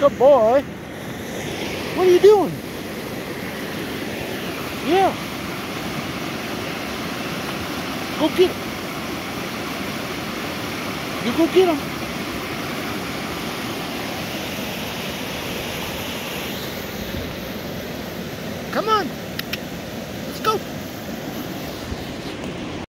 Good boy. What are you doing? Yeah. Go get him. You go get him. Come on. Let's go.